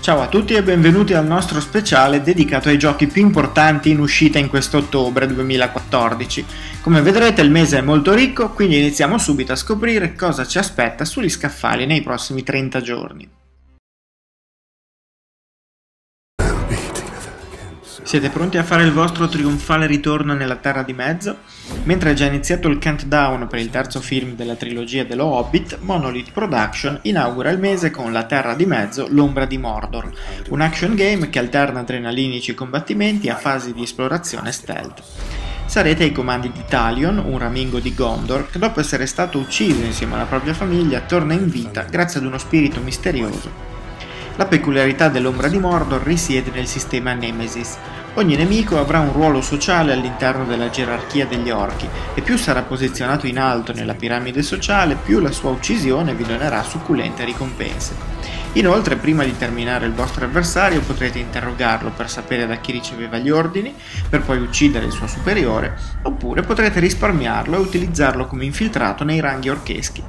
Ciao a tutti e benvenuti al nostro speciale dedicato ai giochi più importanti in uscita in questo ottobre 2014. Come vedrete il mese è molto ricco, quindi iniziamo subito a scoprire cosa ci aspetta sugli scaffali nei prossimi 30 giorni. Siete pronti a fare il vostro trionfale ritorno nella Terra di Mezzo? Mentre è già iniziato il countdown per il terzo film della trilogia dello Hobbit, Monolith Production inaugura il mese con La Terra di Mezzo, l'ombra di Mordor, un action game che alterna adrenalinici combattimenti a fasi di esplorazione stealth. Sarete ai comandi di Talion, un ramingo di Gondor, che dopo essere stato ucciso insieme alla propria famiglia torna in vita grazie ad uno spirito misterioso. La peculiarità dell'ombra di Mordor risiede nel sistema Nemesis, Ogni nemico avrà un ruolo sociale all'interno della gerarchia degli orchi e più sarà posizionato in alto nella piramide sociale, più la sua uccisione vi donerà succulente ricompense. Inoltre, prima di terminare il vostro avversario, potrete interrogarlo per sapere da chi riceveva gli ordini, per poi uccidere il suo superiore, oppure potrete risparmiarlo e utilizzarlo come infiltrato nei ranghi orcheschi.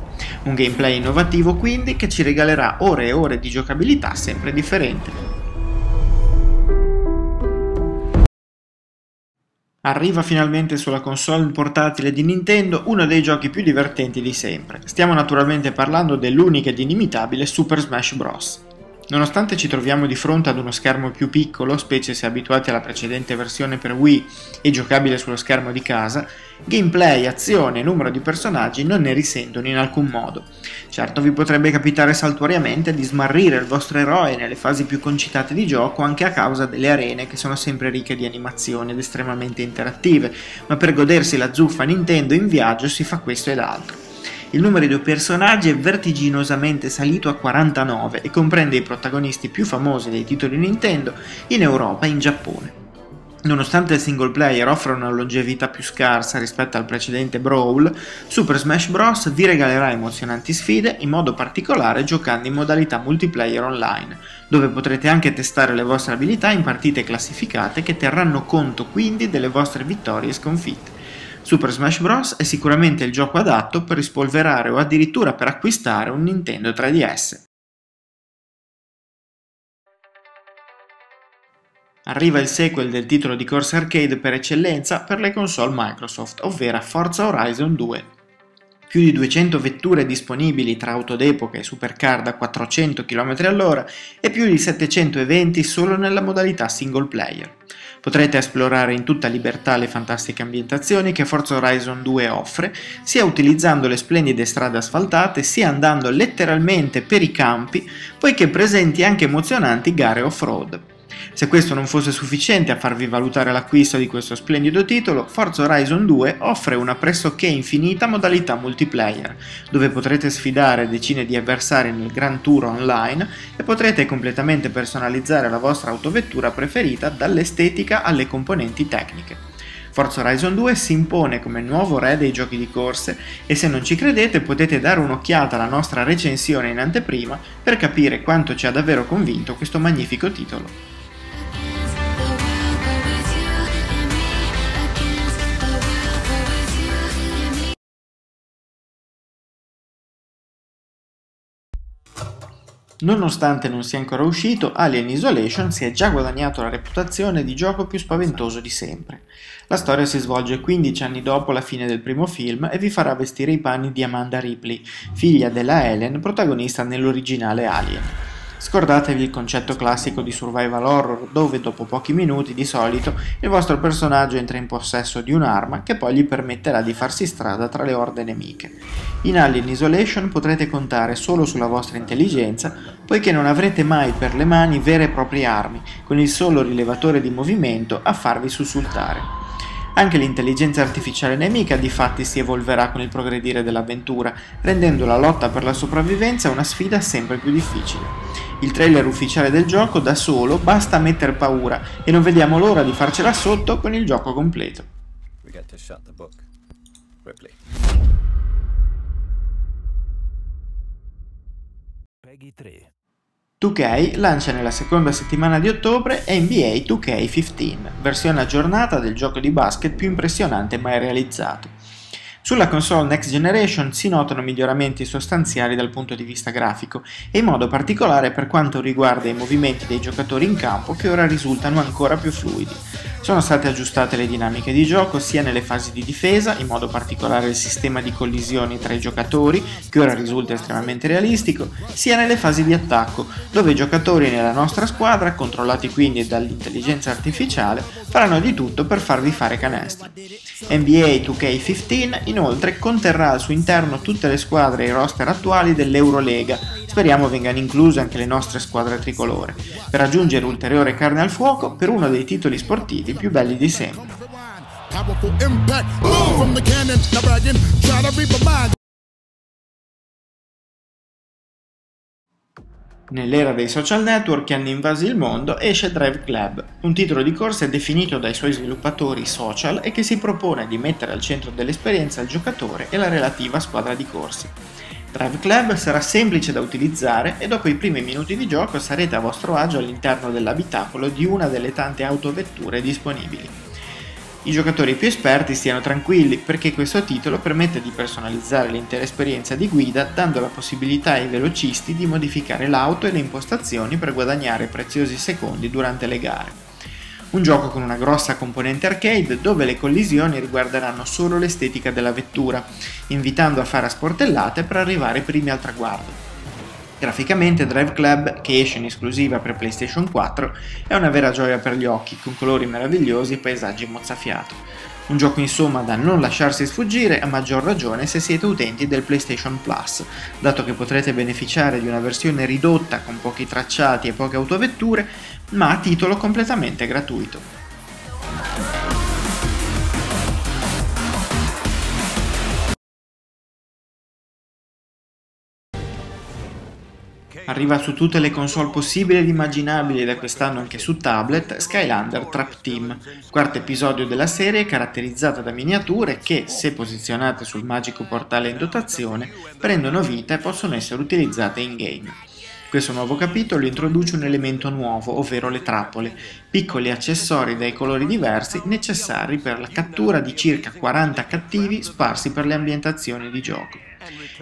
Un gameplay innovativo quindi che ci regalerà ore e ore di giocabilità sempre differenti. Arriva finalmente sulla console portatile di Nintendo uno dei giochi più divertenti di sempre. Stiamo naturalmente parlando dell'unica ed inimitabile Super Smash Bros. Nonostante ci troviamo di fronte ad uno schermo più piccolo, specie se abituati alla precedente versione per Wii e giocabile sullo schermo di casa, gameplay, azione e numero di personaggi non ne risentono in alcun modo. Certo vi potrebbe capitare saltuariamente di smarrire il vostro eroe nelle fasi più concitate di gioco anche a causa delle arene che sono sempre ricche di animazioni ed estremamente interattive, ma per godersi la zuffa Nintendo in viaggio si fa questo ed altro. Il numero di personaggi è vertiginosamente salito a 49 e comprende i protagonisti più famosi dei titoli Nintendo in Europa e in Giappone. Nonostante il single player offra una longevità più scarsa rispetto al precedente Brawl, Super Smash Bros. vi regalerà emozionanti sfide, in modo particolare giocando in modalità multiplayer online, dove potrete anche testare le vostre abilità in partite classificate che terranno conto quindi delle vostre vittorie e sconfitte. Super Smash Bros. è sicuramente il gioco adatto per rispolverare o addirittura per acquistare un Nintendo 3DS. Arriva il sequel del titolo di corsa arcade per eccellenza per le console Microsoft, ovvero Forza Horizon 2 più di 200 vetture disponibili tra auto d'epoca e supercar da 400 km all'ora e più di 700 eventi solo nella modalità single player. Potrete esplorare in tutta libertà le fantastiche ambientazioni che Forza Horizon 2 offre, sia utilizzando le splendide strade asfaltate, sia andando letteralmente per i campi, poiché presenti anche emozionanti gare off-road. Se questo non fosse sufficiente a farvi valutare l'acquisto di questo splendido titolo, Forza Horizon 2 offre una pressoché infinita modalità multiplayer, dove potrete sfidare decine di avversari nel Grand Tour online e potrete completamente personalizzare la vostra autovettura preferita dall'estetica alle componenti tecniche. Forza Horizon 2 si impone come nuovo re dei giochi di corse e se non ci credete potete dare un'occhiata alla nostra recensione in anteprima per capire quanto ci ha davvero convinto questo magnifico titolo. Nonostante non sia ancora uscito, Alien Isolation si è già guadagnato la reputazione di gioco più spaventoso di sempre. La storia si svolge 15 anni dopo la fine del primo film e vi farà vestire i panni di Amanda Ripley, figlia della Helen, protagonista nell'originale Alien. Scordatevi il concetto classico di survival horror dove dopo pochi minuti di solito il vostro personaggio entra in possesso di un'arma che poi gli permetterà di farsi strada tra le orde nemiche. In Alien Isolation potrete contare solo sulla vostra intelligenza poiché non avrete mai per le mani vere e proprie armi, con il solo rilevatore di movimento a farvi sussultare. Anche l'intelligenza artificiale nemica di fatti si evolverà con il progredire dell'avventura, rendendo la lotta per la sopravvivenza una sfida sempre più difficile. Il trailer ufficiale del gioco da solo basta mettere paura e non vediamo l'ora di farcela sotto con il gioco completo. Peggy 3 2K lancia nella seconda settimana di ottobre NBA 2K15, versione aggiornata del gioco di basket più impressionante mai realizzato. Sulla console Next Generation si notano miglioramenti sostanziali dal punto di vista grafico e in modo particolare per quanto riguarda i movimenti dei giocatori in campo che ora risultano ancora più fluidi. Sono state aggiustate le dinamiche di gioco sia nelle fasi di difesa, in modo particolare il sistema di collisioni tra i giocatori, che ora risulta estremamente realistico, sia nelle fasi di attacco, dove i giocatori nella nostra squadra, controllati quindi dall'intelligenza artificiale, faranno di tutto per farvi fare canestro. NBA 2K15 inoltre conterrà al suo interno tutte le squadre e i roster attuali dell'Eurolega, speriamo vengano incluse anche le nostre squadre tricolore, per aggiungere ulteriore carne al fuoco per uno dei titoli sportivi più belli di sempre. Nell'era dei social network che hanno invasi il mondo esce Drive Club, un titolo di corse definito dai suoi sviluppatori social e che si propone di mettere al centro dell'esperienza il giocatore e la relativa squadra di corsi. Drive Club sarà semplice da utilizzare e dopo i primi minuti di gioco sarete a vostro agio all'interno dell'abitacolo di una delle tante autovetture disponibili. I giocatori più esperti stiano tranquilli perché questo titolo permette di personalizzare l'intera esperienza di guida dando la possibilità ai velocisti di modificare l'auto e le impostazioni per guadagnare preziosi secondi durante le gare. Un gioco con una grossa componente arcade dove le collisioni riguarderanno solo l'estetica della vettura, invitando a fare a sportellate per arrivare primi al traguardo. Graficamente Drive Club, che esce in esclusiva per PlayStation 4, è una vera gioia per gli occhi, con colori meravigliosi e paesaggi mozzafiato. Un gioco insomma da non lasciarsi sfuggire a maggior ragione se siete utenti del PlayStation Plus, dato che potrete beneficiare di una versione ridotta con pochi tracciati e poche autovetture, ma a titolo completamente gratuito. Arriva su tutte le console possibili ed immaginabili da quest'anno anche su tablet Skylander Trap Team, quarto episodio della serie caratterizzata da miniature che, se posizionate sul magico portale in dotazione, prendono vita e possono essere utilizzate in game. Questo nuovo capitolo introduce un elemento nuovo, ovvero le trappole, piccoli accessori dai colori diversi necessari per la cattura di circa 40 cattivi sparsi per le ambientazioni di gioco.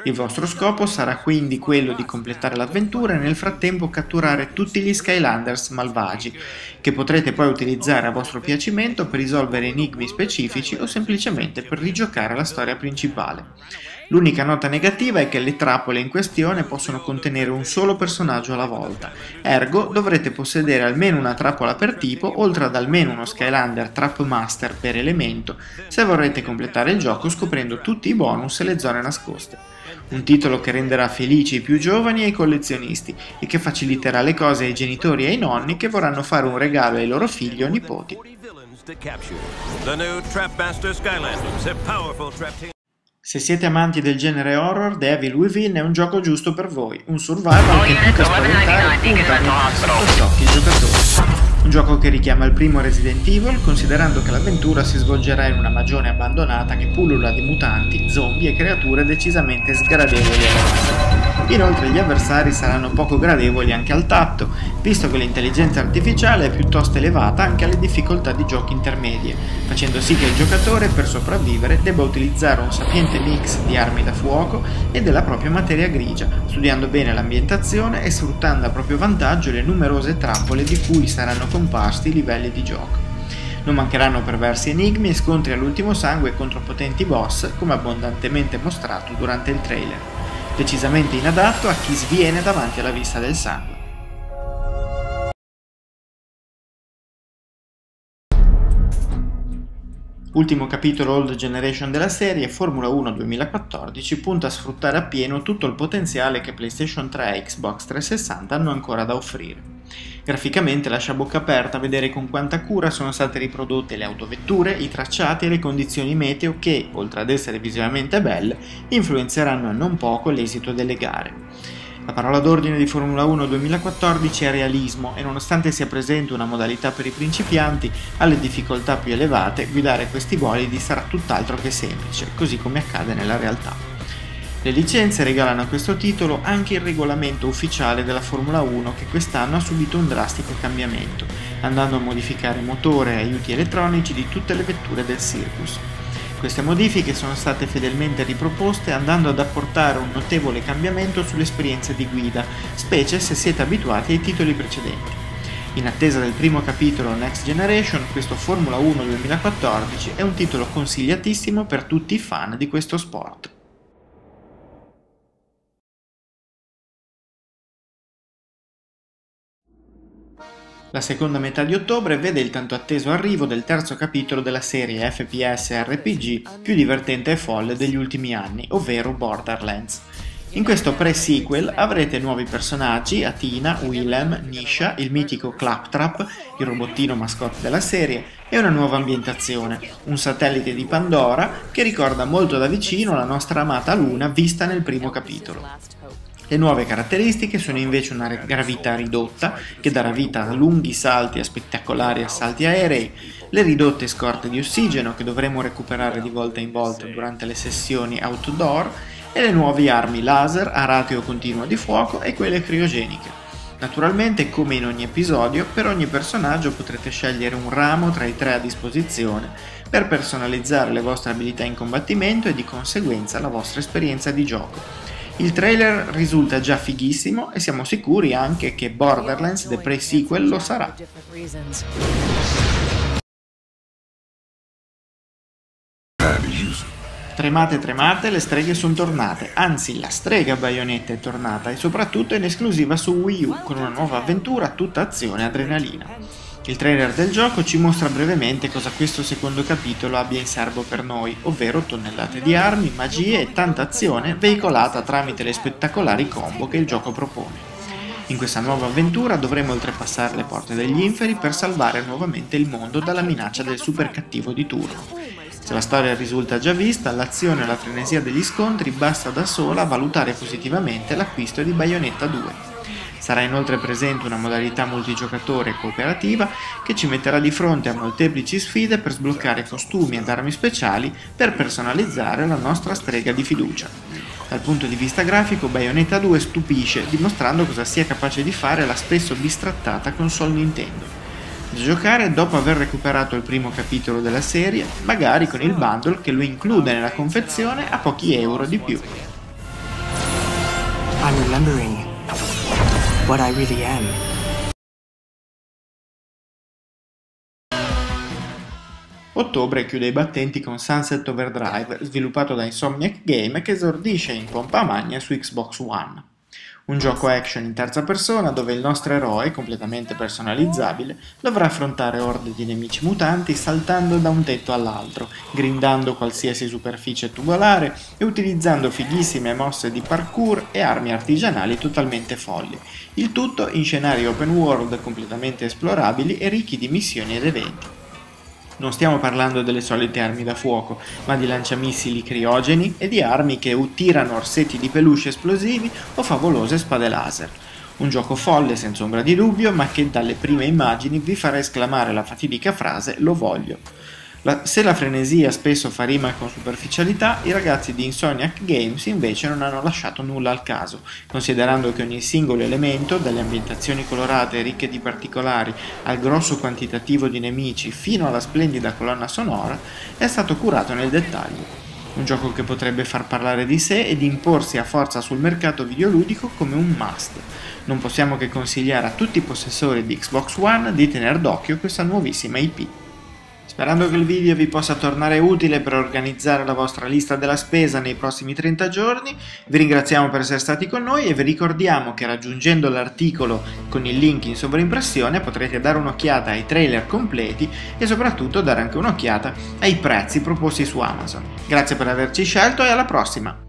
Il vostro scopo sarà quindi quello di completare l'avventura e nel frattempo catturare tutti gli Skylanders malvagi, che potrete poi utilizzare a vostro piacimento per risolvere enigmi specifici o semplicemente per rigiocare la storia principale. L'unica nota negativa è che le trappole in questione possono contenere un solo personaggio alla volta, ergo dovrete possedere almeno una trappola per tipo, oltre ad almeno uno Skylander Trap Master per elemento, se vorrete completare il gioco scoprendo tutti i bonus e le zone nascoste. Un titolo che renderà felici i più giovani e i collezionisti e che faciliterà le cose ai genitori e ai nonni che vorranno fare un regalo ai loro figli o nipoti. Se siete amanti del genere horror, Devil Within è un gioco giusto per voi, un survival che più che spaventare punta occhi il giocatore. Gioco che richiama il primo Resident Evil, considerando che l'avventura si svolgerà in una magione abbandonata che pullula di mutanti, zombie e creature decisamente sgradevoli Inoltre gli avversari saranno poco gradevoli anche al tatto, visto che l'intelligenza artificiale è piuttosto elevata anche alle difficoltà di giochi intermedie, facendo sì che il giocatore per sopravvivere debba utilizzare un sapiente mix di armi da fuoco e della propria materia grigia, studiando bene l'ambientazione e sfruttando a proprio vantaggio le numerose trappole di cui saranno comparsi i livelli di gioco. Non mancheranno perversi enigmi e scontri all'ultimo sangue contro potenti boss, come abbondantemente mostrato durante il trailer. Decisamente inadatto a chi sviene davanti alla vista del sangue. Ultimo capitolo Old Generation della serie, Formula 1 2014 punta a sfruttare appieno tutto il potenziale che PlayStation 3 e Xbox 360 hanno ancora da offrire. Graficamente lascia bocca aperta a vedere con quanta cura sono state riprodotte le autovetture, i tracciati e le condizioni meteo che, oltre ad essere visivamente belle, influenzeranno non poco l'esito delle gare. La parola d'ordine di Formula 1 2014 è realismo e nonostante sia presente una modalità per i principianti, alle difficoltà più elevate guidare questi bolidi sarà tutt'altro che semplice, così come accade nella realtà. Le licenze regalano a questo titolo anche il regolamento ufficiale della Formula 1 che quest'anno ha subito un drastico cambiamento, andando a modificare motore e aiuti elettronici di tutte le vetture del Circus. Queste modifiche sono state fedelmente riproposte andando ad apportare un notevole cambiamento sull'esperienza di guida, specie se siete abituati ai titoli precedenti. In attesa del primo capitolo Next Generation, questo Formula 1 2014 è un titolo consigliatissimo per tutti i fan di questo sport. La seconda metà di ottobre vede il tanto atteso arrivo del terzo capitolo della serie FPS RPG più divertente e folle degli ultimi anni, ovvero Borderlands. In questo pre-sequel avrete nuovi personaggi, Atina, Willem, Nisha, il mitico Claptrap, il robottino mascotte della serie, e una nuova ambientazione, un satellite di Pandora che ricorda molto da vicino la nostra amata Luna vista nel primo capitolo. Le nuove caratteristiche sono invece una gravità ridotta, che darà vita a lunghi salti e spettacolari assalti aerei, le ridotte scorte di ossigeno che dovremo recuperare di volta in volta durante le sessioni outdoor e le nuove armi laser a ratio continuo di fuoco e quelle criogeniche. Naturalmente, come in ogni episodio, per ogni personaggio potrete scegliere un ramo tra i tre a disposizione per personalizzare le vostre abilità in combattimento e di conseguenza la vostra esperienza di gioco. Il trailer risulta già fighissimo e siamo sicuri anche che Borderlands The Pre-Sequel lo sarà. Tremate tremate, le streghe sono tornate, anzi la strega Bayonetta è tornata e soprattutto in esclusiva su Wii U con una nuova avventura tutta azione e adrenalina. Il trailer del gioco ci mostra brevemente cosa questo secondo capitolo abbia in serbo per noi, ovvero tonnellate di armi, magie e tanta azione veicolata tramite le spettacolari combo che il gioco propone. In questa nuova avventura dovremo oltrepassare le porte degli inferi per salvare nuovamente il mondo dalla minaccia del super cattivo di turno. Se la storia risulta già vista, l'azione e la frenesia degli scontri basta da sola a valutare positivamente l'acquisto di Bayonetta 2. Sarà inoltre presente una modalità multigiocatore cooperativa che ci metterà di fronte a molteplici sfide per sbloccare costumi ed armi speciali per personalizzare la nostra strega di fiducia. Dal punto di vista grafico, Bayonetta 2 stupisce, dimostrando cosa sia capace di fare la spesso bistrattata console Nintendo. Da giocare dopo aver recuperato il primo capitolo della serie, magari con il bundle che lo include nella confezione a pochi euro di più. I'm remembering what I really am. Ottobre chiude i battenti con Sunset Overdrive, sviluppato da Insomniac Game che esordisce in pompa magna su Xbox One un gioco action in terza persona dove il nostro eroe, completamente personalizzabile, dovrà affrontare orde di nemici mutanti saltando da un tetto all'altro, grindando qualsiasi superficie tubolare e utilizzando fighissime mosse di parkour e armi artigianali totalmente folli, il tutto in scenari open world completamente esplorabili e ricchi di missioni ed eventi. Non stiamo parlando delle solite armi da fuoco, ma di lanciamissili criogeni e di armi che tirano orsetti di peluche esplosivi o favolose spade laser. Un gioco folle senza ombra di dubbio, ma che dalle prime immagini vi farà esclamare la fatidica frase lo voglio. La, se la frenesia spesso fa rima con superficialità, i ragazzi di Insomniac Games invece non hanno lasciato nulla al caso, considerando che ogni singolo elemento, dalle ambientazioni colorate e ricche di particolari al grosso quantitativo di nemici fino alla splendida colonna sonora, è stato curato nel dettaglio. Un gioco che potrebbe far parlare di sé ed imporsi a forza sul mercato videoludico come un must. Non possiamo che consigliare a tutti i possessori di Xbox One di tenere d'occhio questa nuovissima IP. Sperando che il video vi possa tornare utile per organizzare la vostra lista della spesa nei prossimi 30 giorni, vi ringraziamo per essere stati con noi e vi ricordiamo che raggiungendo l'articolo con il link in sovraimpressione potrete dare un'occhiata ai trailer completi e soprattutto dare anche un'occhiata ai prezzi proposti su Amazon. Grazie per averci scelto e alla prossima!